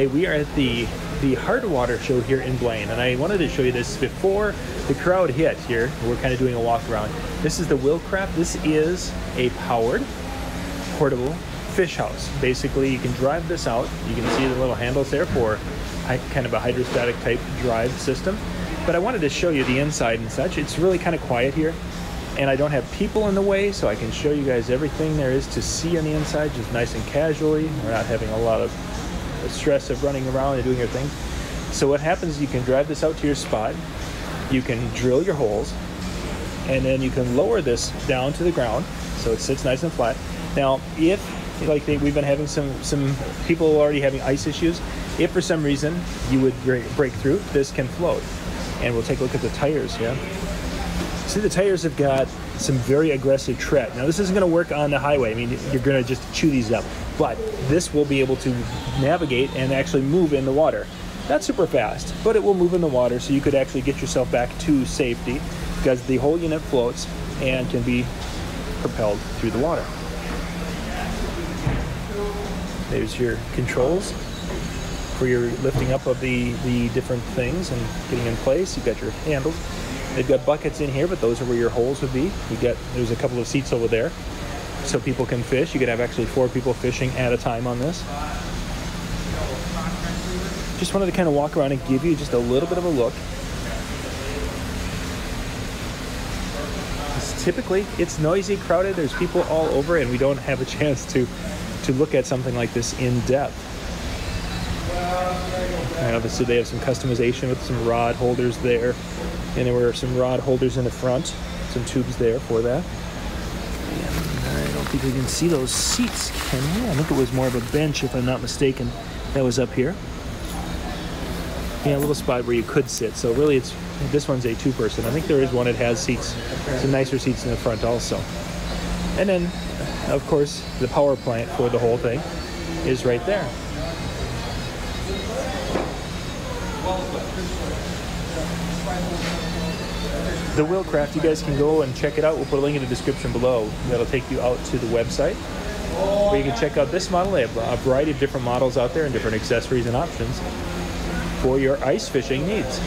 Hey, we are at the the Hard Water show here in Blaine, and I wanted to show you this before the crowd hit here. We're kind of doing a walk around. This is the WilCraft. This is a powered portable fish house. Basically, you can drive this out. You can see the little handles there for kind of a hydrostatic type drive system. But I wanted to show you the inside and such. It's really kind of quiet here, and I don't have people in the way, so I can show you guys everything there is to see on the inside, just nice and casually. We're not having a lot of stress of running around and doing your thing. So what happens? Is you can drive this out to your spot. You can drill your holes, and then you can lower this down to the ground so it sits nice and flat. Now, if like they, we've been having some some people already having ice issues, if for some reason you would break, break through, this can float. And we'll take a look at the tires here. See, the tires have got some very aggressive tread. Now, this isn't going to work on the highway. I mean, you're going to just chew these up. But this will be able to navigate and actually move in the water. Not super fast, but it will move in the water so you could actually get yourself back to safety because the whole unit floats and can be propelled through the water. There's your controls for your lifting up of the, the different things and getting in place. You've got your handles. They've got buckets in here, but those are where your holes would be. You got there's a couple of seats over there, so people can fish. You could have actually four people fishing at a time on this. Just wanted to kind of walk around and give you just a little bit of a look. Typically, it's noisy, crowded. There's people all over, and we don't have a chance to to look at something like this in depth. And obviously, they have some customization with some rod holders there, and there were some rod holders in the front, some tubes there for that. And I don't think we can see those seats, can we? I think it was more of a bench, if I'm not mistaken, that was up here. Yeah, a little spot where you could sit. So really, it's this one's a two-person. I think there is one that has seats, some nicer seats in the front also. And then, of course, the power plant for the whole thing is right there. The WilCraft, you guys can go and check it out. We'll put a link in the description below. That'll take you out to the website where you can check out this model. They have a variety of different models out there and different accessories and options for your ice fishing needs.